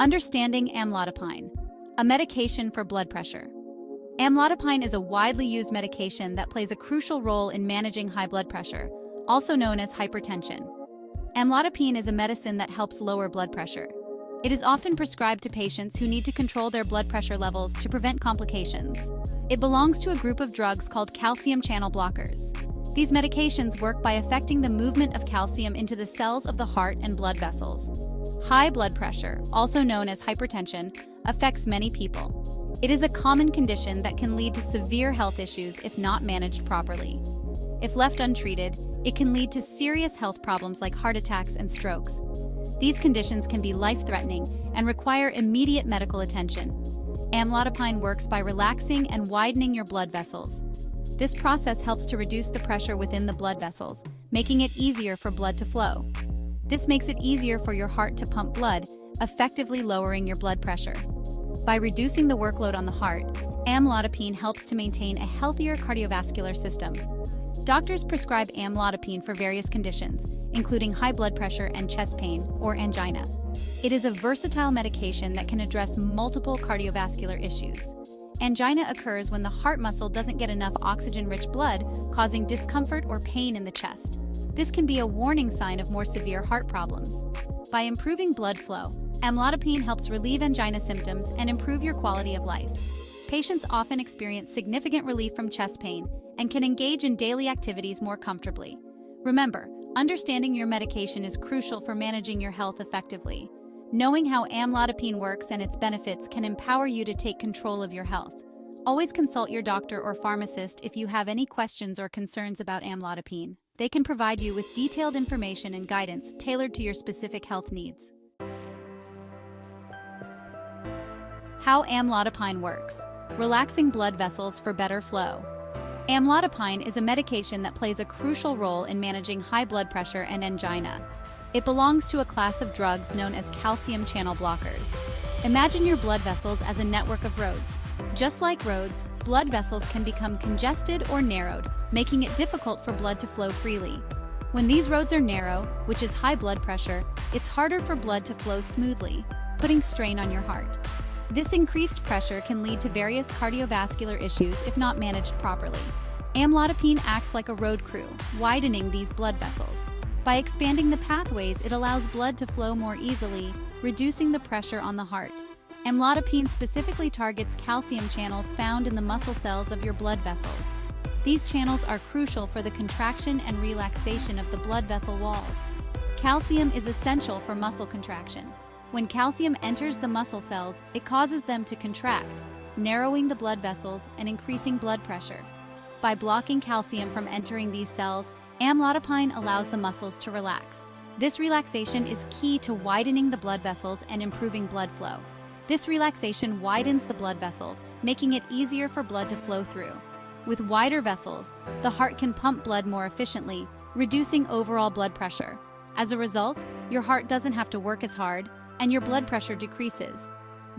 Understanding amlodipine, a medication for blood pressure. Amlodipine is a widely used medication that plays a crucial role in managing high blood pressure, also known as hypertension. Amlodipine is a medicine that helps lower blood pressure. It is often prescribed to patients who need to control their blood pressure levels to prevent complications. It belongs to a group of drugs called calcium channel blockers. These medications work by affecting the movement of calcium into the cells of the heart and blood vessels. High blood pressure, also known as hypertension, affects many people. It is a common condition that can lead to severe health issues if not managed properly. If left untreated, it can lead to serious health problems like heart attacks and strokes. These conditions can be life-threatening and require immediate medical attention. Amlodipine works by relaxing and widening your blood vessels. This process helps to reduce the pressure within the blood vessels, making it easier for blood to flow. This makes it easier for your heart to pump blood, effectively lowering your blood pressure. By reducing the workload on the heart, amlodipine helps to maintain a healthier cardiovascular system. Doctors prescribe amlodipine for various conditions, including high blood pressure and chest pain, or angina. It is a versatile medication that can address multiple cardiovascular issues. Angina occurs when the heart muscle doesn't get enough oxygen-rich blood, causing discomfort or pain in the chest. This can be a warning sign of more severe heart problems. By improving blood flow, amlodipine helps relieve angina symptoms and improve your quality of life. Patients often experience significant relief from chest pain and can engage in daily activities more comfortably. Remember, understanding your medication is crucial for managing your health effectively. Knowing how amlodipine works and its benefits can empower you to take control of your health. Always consult your doctor or pharmacist if you have any questions or concerns about amlodipine. They can provide you with detailed information and guidance tailored to your specific health needs. How amlodipine works relaxing blood vessels for better flow. Amlodipine is a medication that plays a crucial role in managing high blood pressure and angina. It belongs to a class of drugs known as calcium channel blockers. Imagine your blood vessels as a network of roads. Just like roads, blood vessels can become congested or narrowed, making it difficult for blood to flow freely. When these roads are narrow, which is high blood pressure, it's harder for blood to flow smoothly, putting strain on your heart. This increased pressure can lead to various cardiovascular issues if not managed properly. Amlodipine acts like a road crew, widening these blood vessels. By expanding the pathways, it allows blood to flow more easily, reducing the pressure on the heart. Amlodipine specifically targets calcium channels found in the muscle cells of your blood vessels. These channels are crucial for the contraction and relaxation of the blood vessel walls. Calcium is essential for muscle contraction, when calcium enters the muscle cells, it causes them to contract, narrowing the blood vessels and increasing blood pressure. By blocking calcium from entering these cells, amlodipine allows the muscles to relax. This relaxation is key to widening the blood vessels and improving blood flow. This relaxation widens the blood vessels, making it easier for blood to flow through. With wider vessels, the heart can pump blood more efficiently, reducing overall blood pressure. As a result, your heart doesn't have to work as hard, and your blood pressure decreases.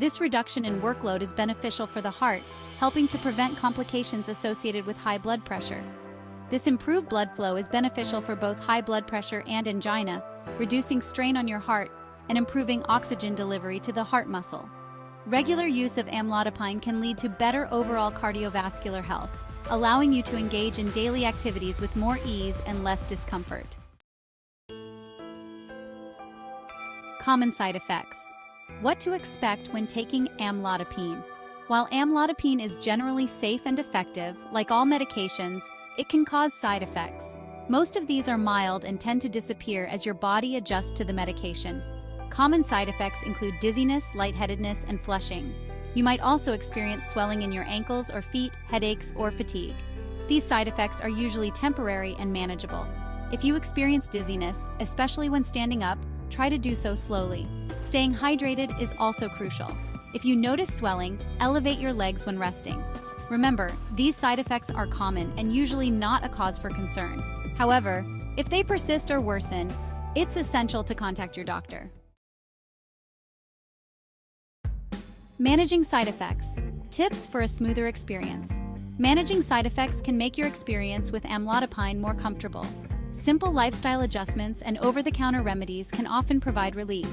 This reduction in workload is beneficial for the heart, helping to prevent complications associated with high blood pressure. This improved blood flow is beneficial for both high blood pressure and angina, reducing strain on your heart and improving oxygen delivery to the heart muscle. Regular use of amlodipine can lead to better overall cardiovascular health, allowing you to engage in daily activities with more ease and less discomfort. Common side effects. What to expect when taking amlodipine. While amlodipine is generally safe and effective, like all medications, it can cause side effects. Most of these are mild and tend to disappear as your body adjusts to the medication. Common side effects include dizziness, lightheadedness, and flushing. You might also experience swelling in your ankles or feet, headaches, or fatigue. These side effects are usually temporary and manageable. If you experience dizziness, especially when standing up, try to do so slowly. Staying hydrated is also crucial. If you notice swelling, elevate your legs when resting. Remember, these side effects are common and usually not a cause for concern. However, if they persist or worsen, it's essential to contact your doctor. Managing side effects. Tips for a smoother experience. Managing side effects can make your experience with amlodipine more comfortable. Simple lifestyle adjustments and over-the-counter remedies can often provide relief.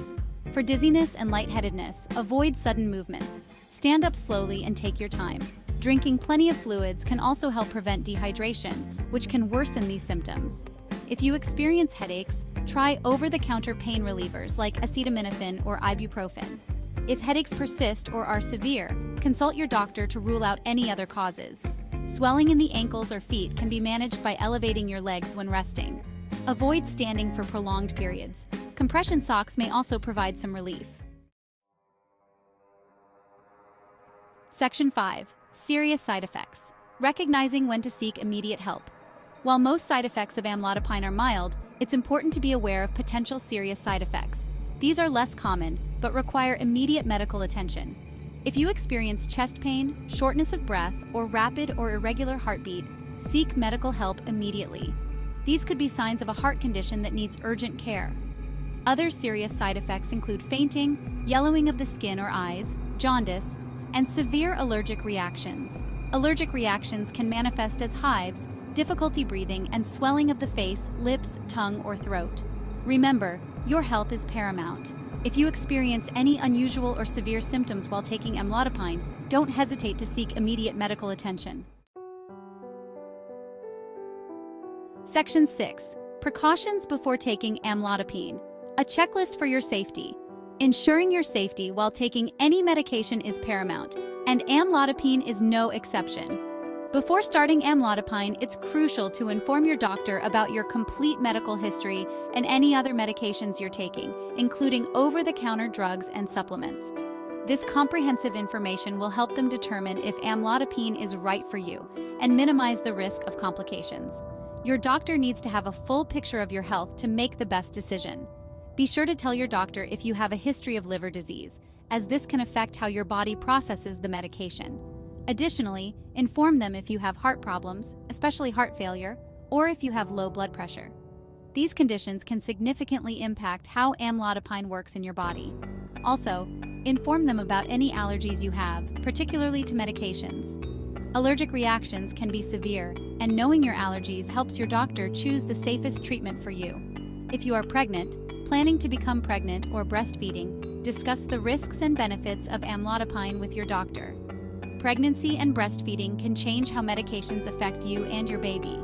For dizziness and lightheadedness, avoid sudden movements. Stand up slowly and take your time. Drinking plenty of fluids can also help prevent dehydration, which can worsen these symptoms. If you experience headaches, try over-the-counter pain relievers like acetaminophen or ibuprofen. If headaches persist or are severe, consult your doctor to rule out any other causes. Swelling in the ankles or feet can be managed by elevating your legs when resting. Avoid standing for prolonged periods. Compression socks may also provide some relief. Section 5. Serious side effects. Recognizing when to seek immediate help. While most side effects of amlodipine are mild, it's important to be aware of potential serious side effects. These are less common, but require immediate medical attention. If you experience chest pain, shortness of breath, or rapid or irregular heartbeat, seek medical help immediately. These could be signs of a heart condition that needs urgent care. Other serious side effects include fainting, yellowing of the skin or eyes, jaundice, and severe allergic reactions. Allergic reactions can manifest as hives, difficulty breathing, and swelling of the face, lips, tongue, or throat. Remember, your health is paramount. If you experience any unusual or severe symptoms while taking amlodipine, don't hesitate to seek immediate medical attention. Section 6. Precautions before taking amlodipine. A checklist for your safety. Ensuring your safety while taking any medication is paramount, and amlodipine is no exception. Before starting amlodipine, it's crucial to inform your doctor about your complete medical history and any other medications you're taking, including over-the-counter drugs and supplements. This comprehensive information will help them determine if amlodipine is right for you and minimize the risk of complications. Your doctor needs to have a full picture of your health to make the best decision. Be sure to tell your doctor if you have a history of liver disease, as this can affect how your body processes the medication. Additionally, inform them if you have heart problems, especially heart failure, or if you have low blood pressure. These conditions can significantly impact how amlodipine works in your body. Also, inform them about any allergies you have, particularly to medications. Allergic reactions can be severe, and knowing your allergies helps your doctor choose the safest treatment for you. If you are pregnant, planning to become pregnant, or breastfeeding, discuss the risks and benefits of amlodipine with your doctor. Pregnancy and breastfeeding can change how medications affect you and your baby.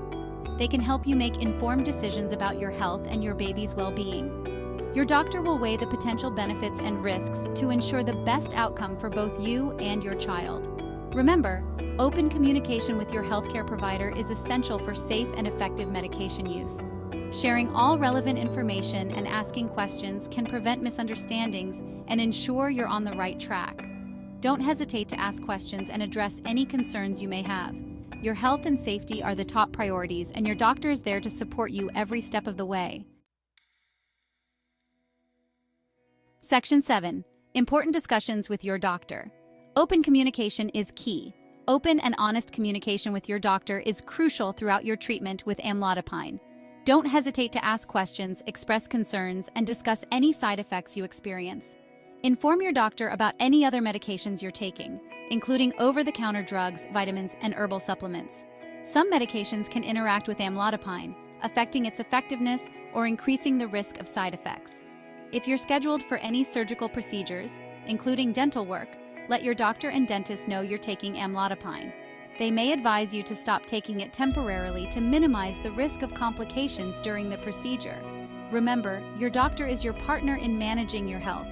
They can help you make informed decisions about your health and your baby's well-being. Your doctor will weigh the potential benefits and risks to ensure the best outcome for both you and your child. Remember, open communication with your healthcare provider is essential for safe and effective medication use. Sharing all relevant information and asking questions can prevent misunderstandings and ensure you're on the right track. Don't hesitate to ask questions and address any concerns you may have. Your health and safety are the top priorities, and your doctor is there to support you every step of the way. Section 7. Important discussions with your doctor. Open communication is key. Open and honest communication with your doctor is crucial throughout your treatment with amlodipine. Don't hesitate to ask questions, express concerns, and discuss any side effects you experience. Inform your doctor about any other medications you're taking, including over-the-counter drugs, vitamins, and herbal supplements. Some medications can interact with amlodipine, affecting its effectiveness or increasing the risk of side effects. If you're scheduled for any surgical procedures, including dental work, let your doctor and dentist know you're taking amlodipine. They may advise you to stop taking it temporarily to minimize the risk of complications during the procedure. Remember, your doctor is your partner in managing your health.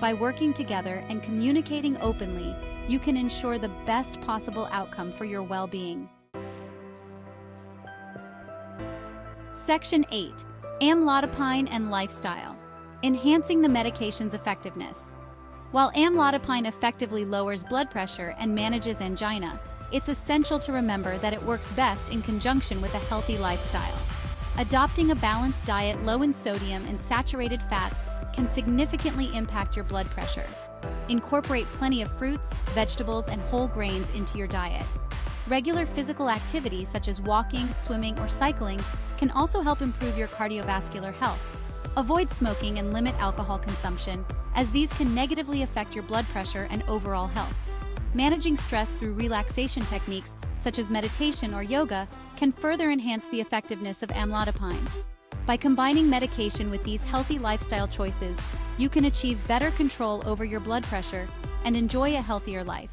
By working together and communicating openly, you can ensure the best possible outcome for your well-being. Section 8. Amlodipine and Lifestyle. Enhancing the medication's effectiveness. While amlodipine effectively lowers blood pressure and manages angina, it's essential to remember that it works best in conjunction with a healthy lifestyle. Adopting a balanced diet low in sodium and saturated fats can significantly impact your blood pressure. Incorporate plenty of fruits, vegetables, and whole grains into your diet. Regular physical activity such as walking, swimming, or cycling can also help improve your cardiovascular health. Avoid smoking and limit alcohol consumption, as these can negatively affect your blood pressure and overall health. Managing stress through relaxation techniques, such as meditation or yoga, can further enhance the effectiveness of amlodipine. By combining medication with these healthy lifestyle choices, you can achieve better control over your blood pressure and enjoy a healthier life.